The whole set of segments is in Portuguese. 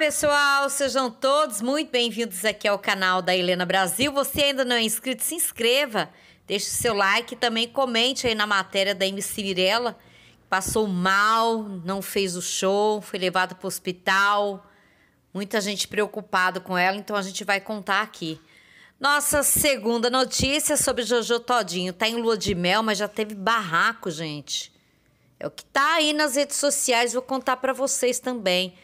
pessoal, sejam todos muito bem-vindos aqui ao canal da Helena Brasil. Você ainda não é inscrito, se inscreva, deixe o seu like e também comente aí na matéria da MC Mirella. Passou mal, não fez o show, foi levado para o hospital. Muita gente preocupada com ela, então a gente vai contar aqui. Nossa segunda notícia sobre Jojo Todinho. Tá em lua de mel, mas já teve barraco, gente. É o que tá aí nas redes sociais, vou contar para vocês também.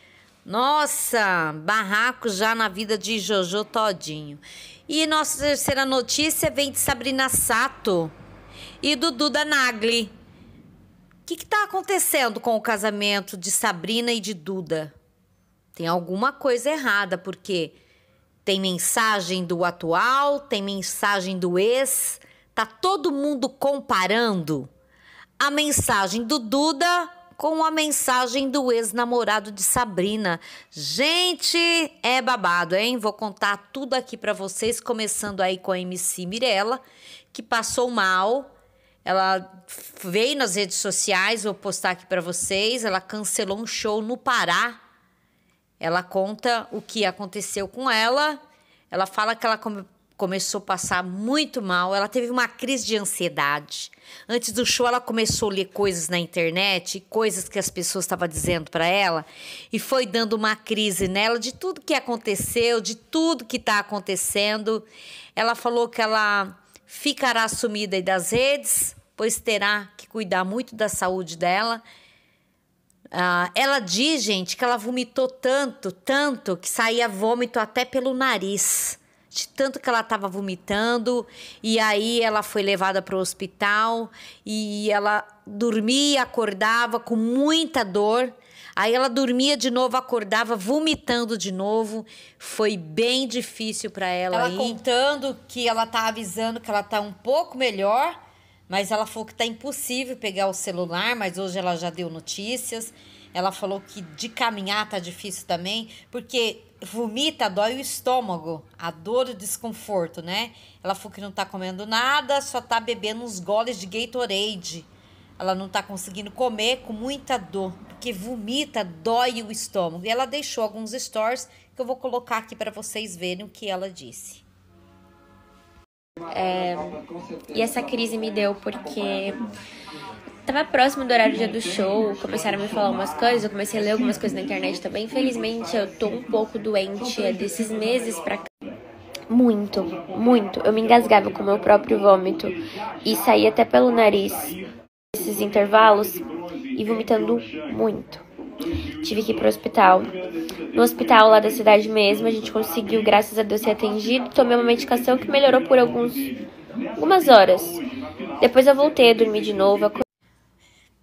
Nossa, barraco já na vida de Jojo Todinho. E nossa terceira notícia vem de Sabrina Sato e do Duda Nagli. O que está acontecendo com o casamento de Sabrina e de Duda? Tem alguma coisa errada, porque tem mensagem do atual, tem mensagem do ex, tá todo mundo comparando a mensagem do Duda com a mensagem do ex-namorado de Sabrina. Gente, é babado, hein? Vou contar tudo aqui para vocês, começando aí com a MC Mirella, que passou mal. Ela veio nas redes sociais, vou postar aqui para vocês. Ela cancelou um show no Pará. Ela conta o que aconteceu com ela. Ela fala que ela começou a passar muito mal. Ela teve uma crise de ansiedade. Antes do show, ela começou a ler coisas na internet, coisas que as pessoas estavam dizendo para ela, e foi dando uma crise nela de tudo que aconteceu, de tudo que está acontecendo. Ela falou que ela ficará sumida das redes, pois terá que cuidar muito da saúde dela. Uh, ela diz, gente, que ela vomitou tanto, tanto, que saía vômito até pelo nariz de tanto que ela estava vomitando. E aí ela foi levada para o hospital e ela dormia, acordava com muita dor. Aí ela dormia de novo, acordava vomitando de novo. Foi bem difícil para ela. Ela aí. contando que ela tá avisando que ela tá um pouco melhor, mas ela falou que tá impossível pegar o celular, mas hoje ela já deu notícias. Ela falou que de caminhar tá difícil também, porque vomita, dói o estômago, a dor o desconforto, né? Ela falou que não tá comendo nada, só tá bebendo uns goles de Gatorade. Ela não tá conseguindo comer com muita dor, porque vomita, dói o estômago. E ela deixou alguns stories que eu vou colocar aqui para vocês verem o que ela disse. É, e essa crise me deu porque Tava próximo do horário do dia do show, começaram a me falar umas coisas, eu comecei a ler algumas coisas na internet também. Infelizmente, eu tô um pouco doente é desses meses pra cá. Muito, muito. Eu me engasgava com meu próprio vômito e saía até pelo nariz esses intervalos e vomitando muito. Tive que ir pro hospital. No hospital lá da cidade mesmo, a gente conseguiu, graças a Deus, ser atendido. Tomei uma medicação que melhorou por alguns, algumas horas. Depois eu voltei a dormir de novo.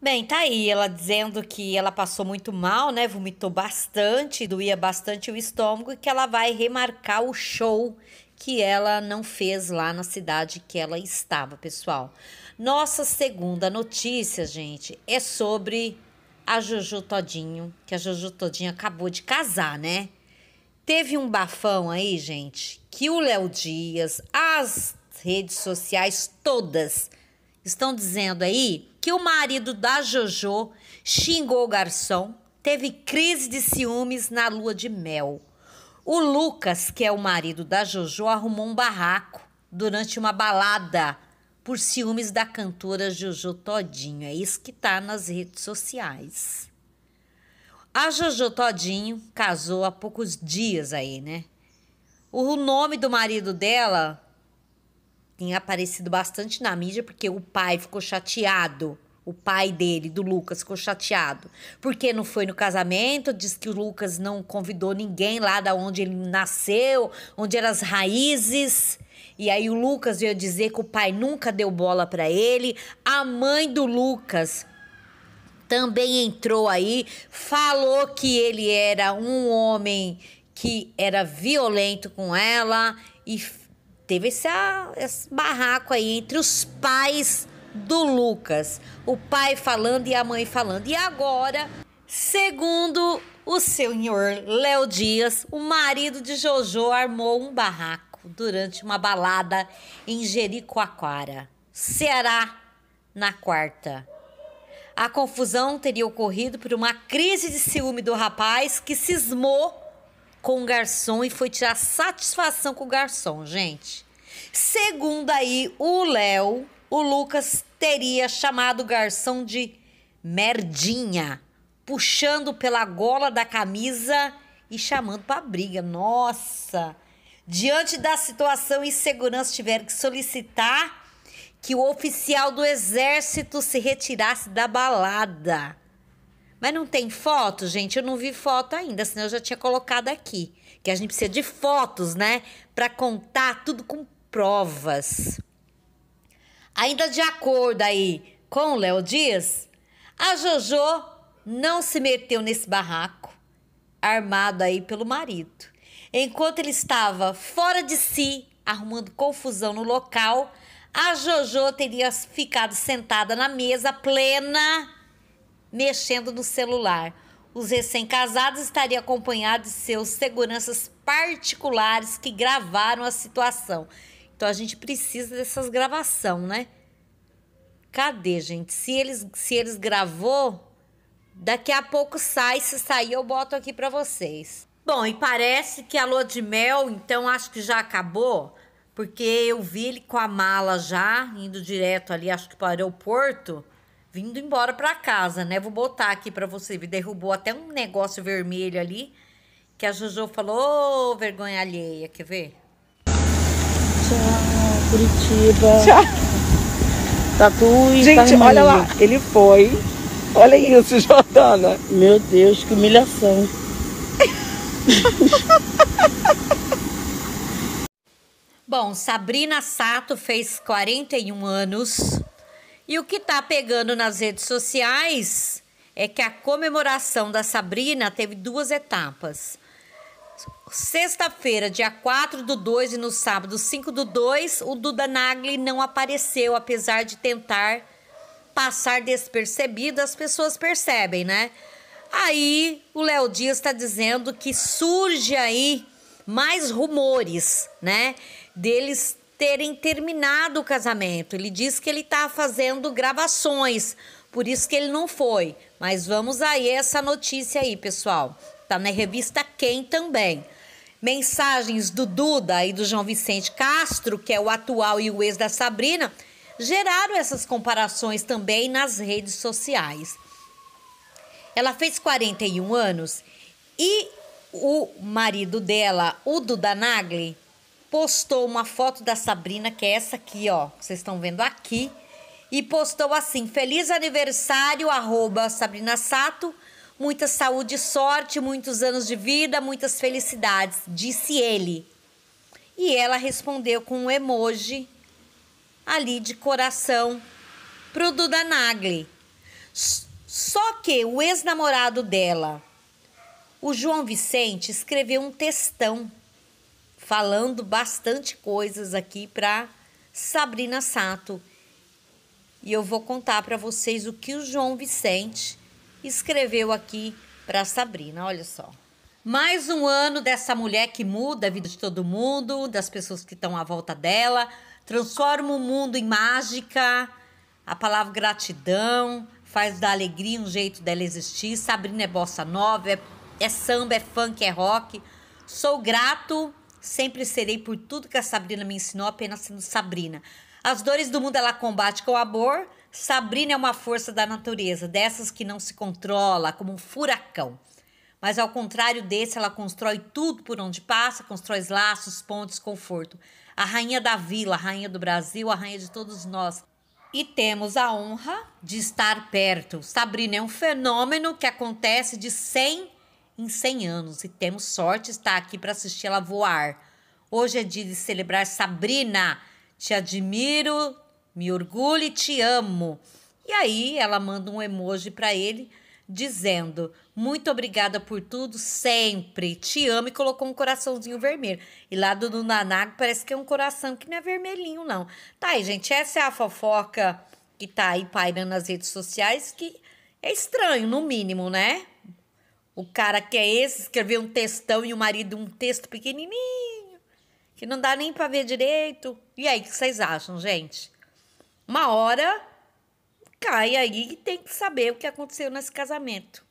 Bem, tá aí ela dizendo que ela passou muito mal, né? Vomitou bastante, doía bastante o estômago e que ela vai remarcar o show que ela não fez lá na cidade que ela estava, pessoal. Nossa segunda notícia, gente, é sobre a Juju Todinho, que a Juju Todinho acabou de casar, né? Teve um bafão aí, gente, que o Léo Dias, as redes sociais todas estão dizendo aí que o marido da Jojo xingou o garçom, teve crise de ciúmes na lua de mel. O Lucas, que é o marido da Jojo, arrumou um barraco durante uma balada por ciúmes da cantora Jojo Todinho. É isso que tá nas redes sociais. A Jojo Todinho casou há poucos dias aí, né? O nome do marido dela tem aparecido bastante na mídia porque o pai ficou chateado. O pai dele, do Lucas, ficou chateado. Porque não foi no casamento, diz que o Lucas não convidou ninguém lá da onde ele nasceu, onde eram as raízes. E aí o Lucas veio dizer que o pai nunca deu bola para ele. A mãe do Lucas também entrou aí, falou que ele era um homem que era violento com ela e teve esse, barraco aí entre os pais do Lucas. O pai falando e a mãe falando. E agora, segundo o senhor Léo Dias, o marido de Jojo armou um barraco durante uma balada em Jericoacoara, Ceará, na quarta. A confusão teria ocorrido por uma crise de ciúme do rapaz que cismou com o garçom e foi tirar satisfação com o garçom, gente. Segundo aí o Léo, o Lucas teria chamado o garçom de merdinha, puxando pela gola da camisa e chamando para briga. Nossa! Diante da situação, insegurança tiveram que solicitar que o oficial do exército se retirasse da balada. Mas não tem foto, gente? Eu não vi foto ainda, senão eu já tinha colocado aqui. Que a gente precisa de fotos, né? Para contar tudo com provas. Ainda de acordo aí com o Léo Dias, a Jojo não se meteu nesse barraco, armado aí pelo marido. Enquanto ele estava fora de si, arrumando confusão no local, a Jojo teria ficado sentada na mesa plena mexendo no celular. Os recém-casados estariam acompanhados de seus seguranças particulares que gravaram a situação. Então a gente precisa dessas gravações, né? Cadê, gente? Se eles, se eles gravou, daqui a pouco sai. Se sair, eu boto aqui para vocês. Bom, e parece que a lua de mel, então acho que já acabou, porque eu vi ele com a mala já, indo direto ali, acho que para o aeroporto vindo embora para casa, né? Vou botar aqui para você ver. Derrubou até um negócio vermelho ali. Que a Jojo falou, oh, vergonha alheia. Quer ver? Tchau, Curitiba. Tchau. Tatu e Gente, olha lá. Ele foi. Olha isso, Jordana. Meu Deus, que humilhação. Bom, Sabrina Sato fez 41 anos e o que está pegando nas redes sociais é que a comemoração da Sabrina teve duas etapas. Sexta-feira, dia 4 do 2 e no sábado 5 do 2, o Duda Nagli não apareceu, apesar de tentar passar despercebido, as pessoas percebem, né? Aí o Léo Dias está dizendo que surge aí mais rumores, né? Deles terem terminado o casamento. Ele disse que ele está fazendo gravações, por isso que ele não foi. Mas vamos aí essa notícia aí, pessoal. Tá na revista Quem também. Mensagens do Duda e do João Vicente Castro, que é o atual e o ex da Sabrina, geraram essas comparações também nas redes sociais. Ela fez 41 anos e o marido dela, o Duda Nagli, postou uma foto da Sabrina, que é essa aqui, ó. Vocês estão vendo aqui. E postou assim: Feliz aniversário, arroba Sabrina Sato. Muita saúde e sorte, muitos anos de vida, muitas felicidades, disse ele. E ela respondeu com um emoji ali de coração pro Duda Nagli. Só que o ex-namorado dela, o João Vicente, escreveu um textão falando bastante coisas aqui para Sabrina Sato. E eu vou contar para vocês o que o João Vicente escreveu aqui para Sabrina. Olha só. Mais um ano dessa mulher que muda a vida de todo mundo, das pessoas que estão à volta dela, transforma o mundo em mágica. A palavra gratidão faz da alegria um jeito dela existir. Sabrina é bossa nova, é, é samba, é funk, é rock. Sou grato Sempre serei por tudo que a Sabrina me ensinou, apenas sendo Sabrina. As dores do mundo ela combate com amor. Sabrina é uma força da natureza, dessas que não se controla, como um furacão. Mas ao contrário desse, ela constrói tudo por onde passa, constrói laços, pontes, conforto. A rainha da vila, a rainha do Brasil, a rainha de todos nós. E temos a honra de estar perto. Sabrina é um fenômeno que acontece de 100 em 100 anos e temos sorte de estar aqui para assistir ela voar. Hoje é dia de celebrar Sabrina. Te admiro, me orgulho e te amo. E aí ela manda um emoji para ele dizendo: Muito obrigada por tudo, sempre. Te amo e colocou um coraçãozinho vermelho. E lá do Nanago parece que é um coração que não é vermelhinho, não. Tá aí, gente. Essa é a fofoca que tá aí pairando nas redes sociais, que é estranho, no mínimo, né? O cara que é esse escreveu um textão e o marido um texto pequenininho, que não dá nem para ver direito. E aí, o que vocês acham, gente? Uma hora cai aí e tem que saber o que aconteceu nesse casamento.